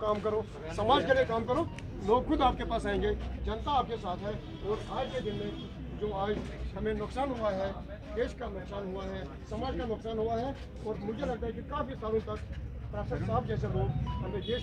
काम करो, समाज के लिए काम करो। लोग खुद आपके पास आएँगे, जनता आपके साथ है और आज के दिन में जो आज हमें नुकसान हुआ है, देश का नुकसान हुआ है, समाज का नुकसान हुआ है और मुझे लगता है कि काफ़ी सालों तक साहब जैसे लोग हमें देश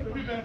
Oh, my God.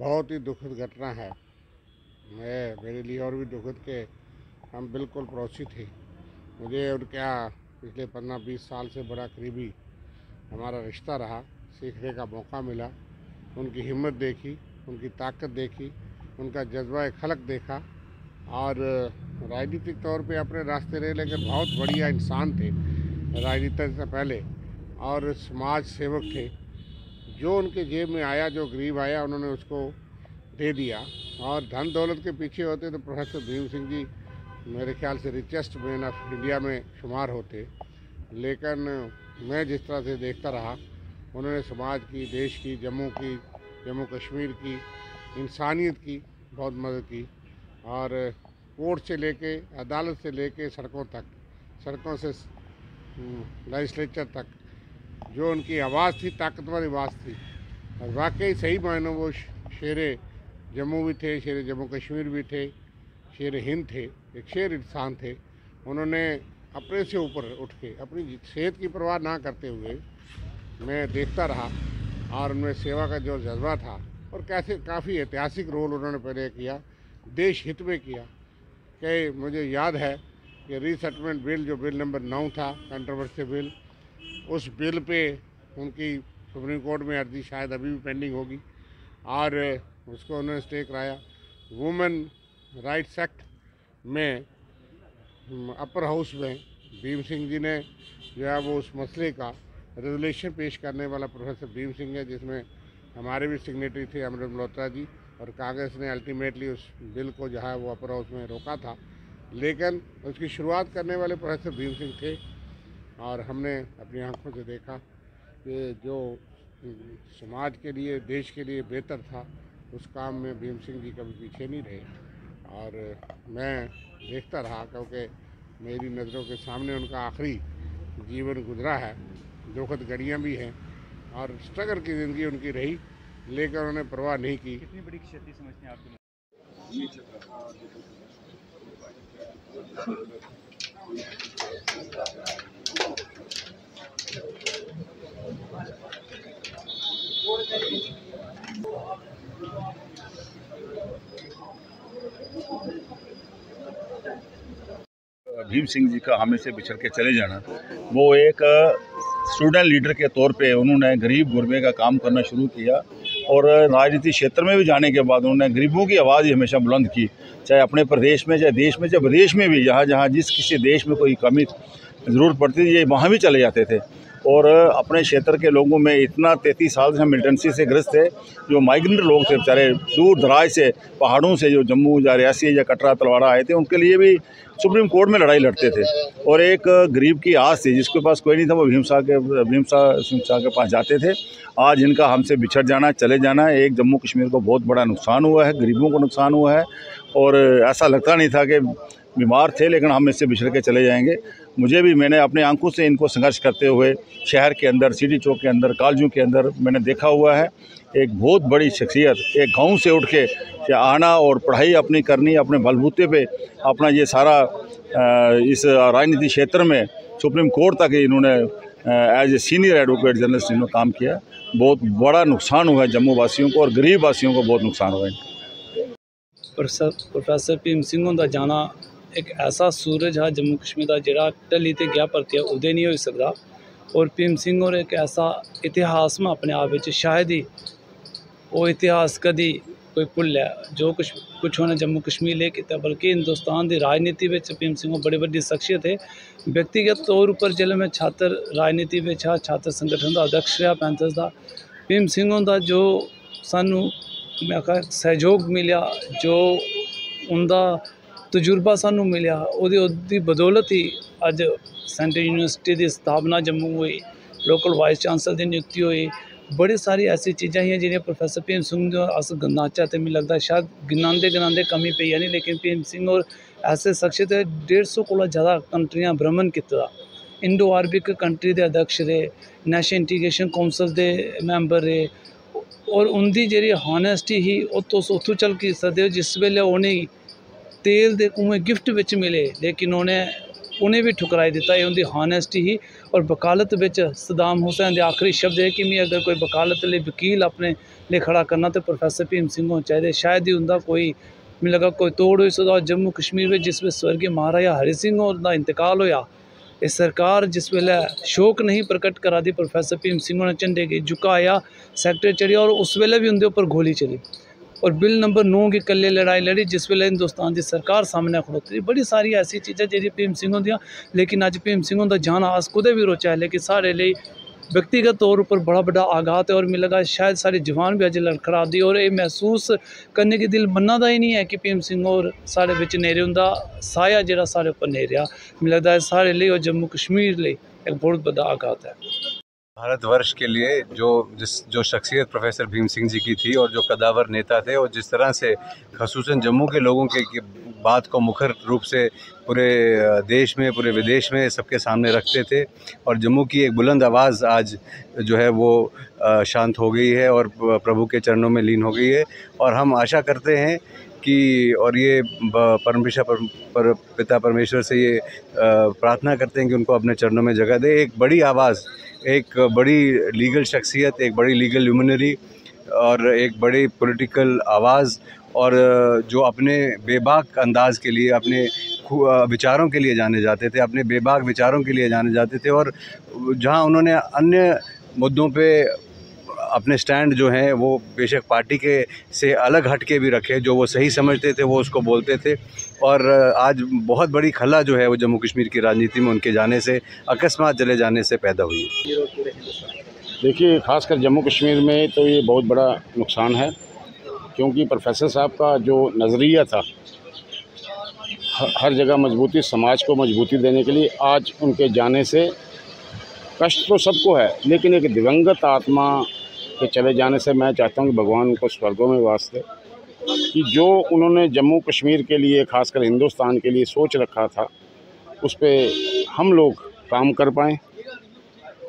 बहुत ही दुखद घटना है। मैं, मेरे लिए और भी दुखद के हम बिल्कुल पड़ोसी थे। मुझे उनका पिछले पंद्रह बीस साल से बड़ा करीबी हमारा रिश्ता रहा, सीखने का मौका मिला, उनकी हिम्मत देखी, उनकी ताकत देखी, उनका जज्बा खलक देखा और राजनीतिक तौर पे अपने रास्ते रहे, लेकिन बहुत बढ़िया इंसान थे। राजनीति से पहले और समाज सेवक थे। जो उनके जेब में आया, जो गरीब आया, उन्होंने उसको दे दिया। और धन दौलत के पीछे होते तो प्रोफेसर भीम सिंह जी मेरे ख्याल से रिचेस्ट मैन ऑफ़ इंडिया में शुमार होते। लेकिन मैं जिस तरह से देखता रहा, उन्होंने समाज की, देश की, जम्मू की, जम्मू कश्मीर की, इंसानियत की बहुत मदद की। और कोर्ट से लेके, अदालत से लेके सड़कों तक, सड़कों से लेजिस्लेचर तक जो उनकी आवाज़ थी, ताकतवर आवाज़ थी। और वाकई सही मायनों वो शेर जम्मू भी थे, शेर जम्मू कश्मीर भी थे, शेर हिंद थे, एक शेर इंसान थे। उन्होंने अपने से ऊपर उठ के, अपनी सेहत की परवाह ना करते हुए मैं देखता रहा और उनमें सेवा का जो जज्बा था और कैसे, काफ़ी ऐतिहासिक रोल उन्होंने पहले किया, देश हित में किया। कि मुझे याद है कि रीसेटलमेंट बिल, जो बिल नंबर नौ था कंट्रोवर्सी बिल उस बिल पे उनकी सुप्रीम कोर्ट में अर्जी शायद अभी भी पेंडिंग होगी। और उसको उन्होंने स्टे कराया। वुमेन राइट्स एक्ट में अपर हाउस में भीम सिंह जी ने जो है वो उस मसले का रेजोल्यूशन पेश करने वाला प्रोफेसर भीम सिंह है, जिसमें हमारे भी सिग्नेटरी थे अमृत मल्होत्रा जी और कांग्रेस ने अल्टीमेटली उस बिल को जो है वो अपर हाउस में रोका था। लेकिन उसकी शुरुआत करने वाले प्रोफेसर भीम सिंह थे। और हमने अपनी आँखों से देखा कि जो समाज के लिए देश के लिए बेहतर था उस काम में भीम सिंह जी कभी पीछे नहीं रहे। और मैं देखता रहा क्योंकि मेरी नज़रों के सामने उनका आखिरी जीवन गुजरा है। दुखद घड़ियाँ भी हैं और स्ट्रगल की ज़िंदगी उनकी रही लेकिन उन्होंने परवाह नहीं की। कितनी बड़ी क्षति समझते हैं आपके भीम सिंह जी का हमें से बिछड़ के चले जाना। वो एक स्टूडेंट लीडर के तौर पे उन्होंने गरीब गुरबे का काम करना शुरू किया और राजनीति क्षेत्र में भी जाने के बाद उन्होंने गरीबों की आवाज़ ही हमेशा बुलंद की। चाहे अपने प्रदेश में, चाहे देश में, चाहे विदेश में भी जहाँ जहाँ जिस किसी देश में कोई कमी, ज़रूरत पड़ती थी, ये वहाँ भी चले जाते थे। और अपने क्षेत्र के लोगों में इतना तैंतीस साल से मिलिटेंसी से ग्रस्त थे, जो माइग्रेंट लोग थे बेचारे, दूर दराज से, पहाड़ों से जो जम्मू या रियासी या कटरा तलवाड़ा आए थे, उनके लिए भी सुप्रीम कोर्ट में लड़ाई लड़ते थे। और एक गरीब की आस थी, जिसके पास कोई नहीं था, वो भीम शाह के भीम शाह सिंह शाह के पास जाते थे। आज इनका हमसे बिछड़ जाना, चले जाना, एक जम्मू कश्मीर को बहुत बड़ा नुकसान हुआ है, गरीबों को नुकसान हुआ है, और ऐसा लगता नहीं था कि बीमार थे, लेकिन हम इससे बिछड़ के चले जाएँगे। मुझे भी, मैंने अपने आँखों से इनको संघर्ष करते हुए शहर के अंदर, सिटी चौक के अंदर, कॉलेजों के अंदर मैंने देखा हुआ है। एक बहुत बड़ी शख्सियत, एक गाँव से उठ के आना और पढ़ाई अपनी करनी, अपने बलबूते पे अपना ये सारा इस राजनीति क्षेत्र में सुप्रीम कोर्ट तक इन्होंने as a senior advocate journalist इन्होंने काम किया। बहुत बड़ा नुकसान हुआ है जम्मू वासियों को और गरीब वासियों को बहुत नुकसान हुआ है। प्रोफेसर भीम सिंह का जाना एक ऐसा सूरज है जम्मू कश्मीर का जरा ढली तो गया भरती उदय नहीं हो सकता और भीम सिंह और एक ऐसा इतिहास में अपने आप शायद ही वो इतिहास कभी कोई भुल है जो कुछ कुछ उन्हें जम्मू कश्मीर ले किया बल्कि हिंदुस्तान की राजनीति में भीम सिंह बड़ी बड़ी शख्सियत है व्यक्तिगत तौर पर ज़िले में छात्र राजनीति में छात्र संगठन का अध्यक्ष रहा पैंथर्स का भीम सिंह का जो सानू मैं आखा सहयोग मिले जो उनका ਤਜਰਬਾ ਸਾਨੂੰ ਮਿਲਿਆ। ਉਹਦੇ ਉਹਦੀ ਬਦੌਲਤ ਹੀ ਅੱਜ ਸੈਂਟਰਲ ਯੂਨੀਵਰਸਿਟੀ ਦੀ ਸਥਾਪਨਾ ਜੰਮੂ ਹੋਈ, ਲੋਕਲ ਵਾਈਸ ਚਾਂਸਲਰ ਦੀ ਨਿਯੁਕਤੀ ਹੋਈ। ਬੜੇ ਸਾਰੇ ਐਸੀ ਚੀਜ਼ਾਂ ਹੀ ਜਿਹੜੀਆਂ ਪ੍ਰੋਫੈਸਰ ਭੀਮ ਸਿੰਘ ਦਾ ਅਸ ਗੰਨਾਚਾ ਤੇ ਮੈਨੂੰ ਲੱਗਦਾ ਸ਼ਾਇਦ ਗਿਨਾਂਦੇ ਗਿਨਾਂਦੇ ਕਮੀ ਪਈ ਹੈ ਨਹੀਂ, ਲੇਕਿਨ ਭੀਮ ਸਿੰਘ ਔਰ ਐਸੇ ਸ਼ਖਸੀਅਤ 150 ਕੋਲੋਂ ਜ਼ਿਆਦਾ ਕੰਟਰੀਆਂ ਭ੍ਰਮਣ ਕੀਤਾ। ਇੰਡੋ ਆਰਬਿਕ ਕੰਟਰੀ ਦੇ ਅਧਿਕਸ਼ ਰਹੇ, ਨੈਸ਼ਨਲ ਇੰਟੀਗ੍ਰੇਸ਼ਨ ਕਾਉਂਸਲ ਦੇ ਮੈਂਬਰ ਰਹੇ। ਔਰ ਉਹਦੀ ਜਿਹੜੀ ਹਾਨੈਸਟੀ ਹੀ ਉਤੋਂ ਉਥੋਂ ਚੱਲ ਕੇ ਸਦੇ ਜਿਸ ਵੇਲੇ ਉਹਨੇ तेल के कुएँ गिफ्ट बिच मिले लेकिन उन्हें उन्हें भी ठुकराई दिता ये उनकी हानेस्टी ही और वकालत बिच सदाम हुसैन के आखिरी शब्द है कि मैं अगर कोई वकालत लिए वकील अपने लिए खड़ा करना तो प्रोफैसर भीम सिंह होना चाहिए शायद ही उनका कोई मिगी लगा कोई तोड़ हो सकता जम्मू कश्मीर में जिस वे स्वर्गीय महाराजा हरि सिंह होर का इंतकाल होया ये सरकार जिस वेले शोक नहीं प्रकट करा दी प्रोफैसर भीम सिंह ने झंडे गी झुकाया सैक्टर चढ़िया और उस वेले भी उनके उपर गोली चली और बिल नंबर नौ की कल्ले लड़ाई लड़ी, जिस वे हिंदुस्तान की सरकार सामने खड़ोती बड़ी सारी ऐसी चीज़ा जी भीम सिंह होंगे लेकिन अज भीम सिंह का जाना अस कुदे भी रोचा लेकिन साढ़े लिए व्यक्तिगत तौर पर बड़ा बड़ा आघात है, और मिल लगा शायद सारी जवान भी अज लड़खड़ा दी। और ये महसूस करने की दिल मन्ना दा ही नहीं है कि भीम सिंह और साढ़े बिच नेरे उनका साया जरा साढ़े उपर नेरिया मिल लगता है साढ़े लिए और जम्मू कश्मीर लिए एक बहुत बड़ा आघात है। भारतवर्ष के लिए जो जिस जो शख्सियत प्रोफेसर भीम सिंह जी की थी और जो कदावर नेता थे और जिस तरह से खसूस जम्मू के लोगों के बात को मुखर रूप से पूरे देश में पूरे विदेश में सबके सामने रखते थे और जम्मू की एक बुलंद आवाज़ आज जो है वो शांत हो गई है और प्रभु के चरणों में लीन हो गई है और हम आशा करते हैं कि और ये परमपिशा पर, पर पिता परमेश्वर से ये प्रार्थना करते हैं कि उनको अपने चरणों में जगह दे। एक बड़ी आवाज़ एक बड़ी लीगल शख्सियत, एक बड़ी लीगल ल्यूमिनरी और एक बड़ी पॉलिटिकल आवाज़ और जो अपने बेबाक अंदाज के लिए, अपने विचारों के लिए जाने जाते थे, अपने बेबाक विचारों के लिए जाने जाते थे और जहाँ उन्होंने अन्य मुद्दों पे अपने स्टैंड जो हैं वो बेशक पार्टी के से अलग हट के भी रखे जो वो सही समझते थे वो उसको बोलते थे। और आज बहुत बड़ी खला जो है वो जम्मू कश्मीर की राजनीति में उनके जाने से अकस्मात चले जाने से पैदा हुई देखिए खासकर जम्मू कश्मीर में तो ये बहुत बड़ा नुकसान है क्योंकि प्रोफेसर साहब का जो नज़रिया था हर जगह मजबूती समाज को मजबूती देने के लिए आज उनके जाने से कष्ट तो सबको है लेकिन एक दिवंगत आत्मा के चले जाने से मैं चाहता हूँ कि भगवान को स्वर्गों में वास्ते कि जो उन्होंने जम्मू कश्मीर के लिए, खासकर हिंदुस्तान के लिए सोच रखा था, उस पर हम लोग काम कर पाएँ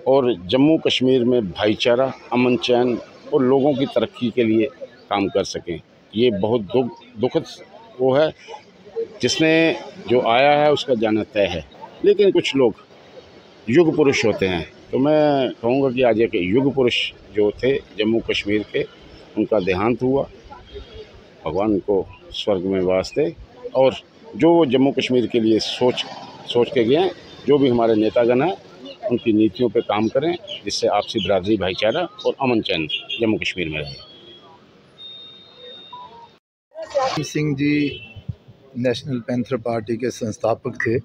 और जम्मू कश्मीर में भाईचारा, अमन चैन और लोगों की तरक्की के लिए काम कर सकें। ये बहुत दुख, दुखद वो है, जिसने जो आया है उसका जाना तय है। लेकिन कुछ लोग युग पुरुष होते हैं तो मैं कहूँगा कि आज एक युग पुरुष जो थे, जम्मू कश्मीर के, उनका देहांत हुआ। भगवान को स्वर्ग में वास्ते और जो वो जम्मू कश्मीर के लिए सोच सोच के गए जो भी हमारे नेतागण हैं, उनकी नीतियों पे काम करें, जिससे आपसी बरादरी भाईचारा और अमन चैन जम्मू कश्मीर में रहे। Singh ji, national panther party के संस्थापक थे।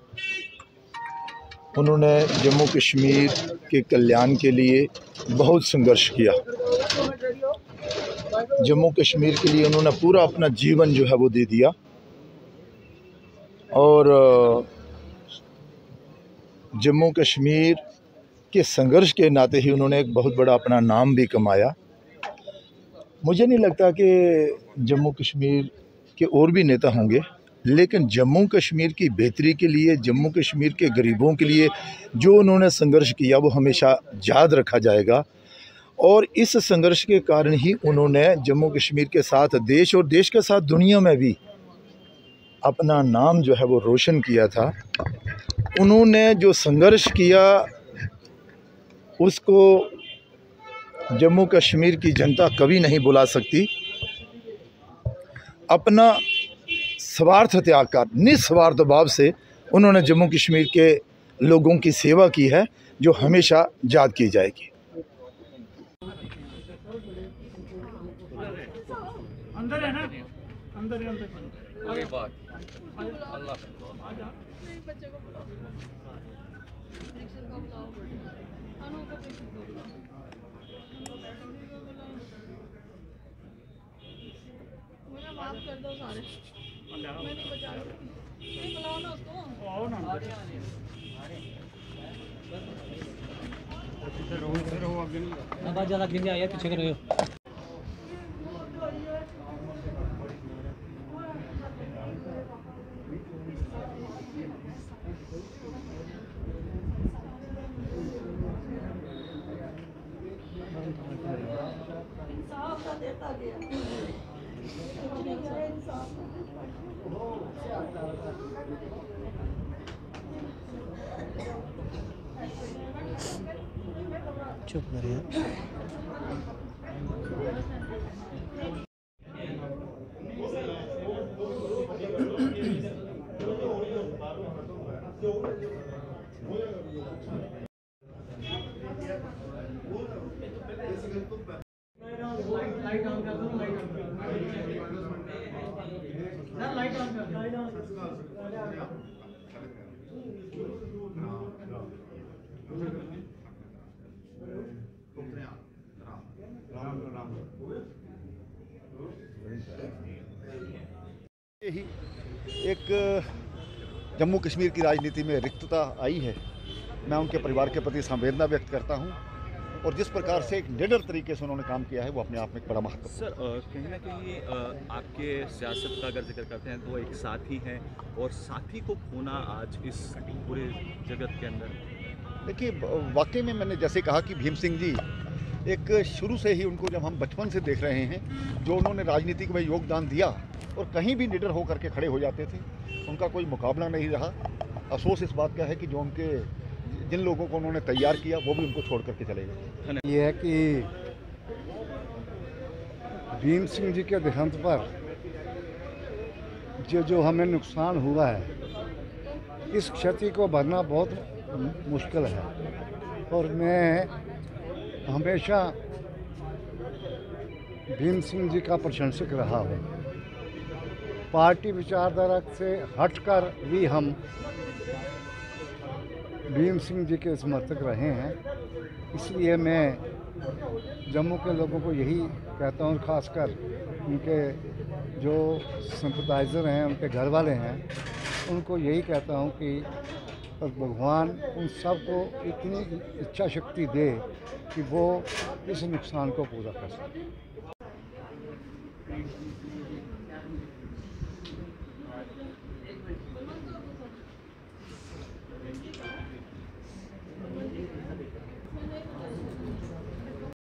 उन्होंने जम्मू कश्मीर के कल्याण के लिए बहुत संघर्ष किया। जम्मू कश्मीर के लिए उन्होंने पूरा अपना जीवन जो है वो दे दिया। और जम्मू कश्मीर के संघर्ष के नाते ही उन्होंने एक बहुत बड़ा अपना नाम भी कमाया। मुझे नहीं लगता कि जम्मू कश्मीर के और भी नेता होंगे। लेकिन जम्मू कश्मीर की बेहतरी के लिए, जम्मू कश्मीर के गरीबों के लिए जो उन्होंने संघर्ष किया, वो हमेशा याद रखा जाएगा। और इस संघर्ष के कारण ही उन्होंने जम्मू कश्मीर के साथ देश और देश के साथ दुनिया में भी अपना नाम जो है वो रोशन किया था। उन्होंने जो संघर्ष किया, उसको जम्मू कश्मीर की जनता कभी नहीं बुला सकती। अपना स्वार्थ त्याग कर निस्वार्थ भाव से उन्होंने जम्मू कश्मीर के लोगों की सेवा की है जो हमेशा याद की जाएगी। मुझे माफ़ कर दो सारे। आवाज़ ज़्यादा गिर आया पीछे कर Çok var ya. ही एक, जम्मू कश्मीर की राजनीति में रिक्तता आई है। मैं उनके परिवार के प्रति संवेदना व्यक्त करता हूँ और जिस प्रकार से एक निडर तरीके से उन्होंने काम किया है, वो अपने आप में एक बड़ा महत्व सर कहीं ना कहीं आपके सियासत का अगर ज़िक्र करते हैं तो एक साथी हैं और साथी को खोना आज इस पूरे जगत के अंदर देखिए वाकई में मैंने जैसे कहा कि भीम सिंह जी एक शुरू से ही उनको जब हम बचपन से देख रहे हैं, जो उन्होंने राजनीति में योगदान दिया और कहीं भी निडर होकर के खड़े हो जाते थे, उनका कोई मुकाबला नहीं रहा। अफसोस इस बात का है कि जो उनके, जिन लोगों को उन्होंने तैयार किया, वो भी उनको छोड़ करके चले गए। ये है कि भीम सिंह जी के देहांत पर जो जो हमें नुकसान हुआ है, इस क्षति को भरना बहुत मुश्किल है। और मैं हमेशा भीम सिंह जी का प्रशंसक रहा हूँ। पार्टी विचारधारा से हटकर भी हम भीम सिंह जी के समर्थक रहे हैं। इसलिए मैं जम्मू के लोगों को यही कहता हूँ खासकर उनके जो सिंपथाइज़र हैं, उनके घर वाले हैं, उनको यही कहता हूँ कि भगवान उन सबको इतनी इच्छा शक्ति दे कि वो इस नुकसान को पूरा कर सकें।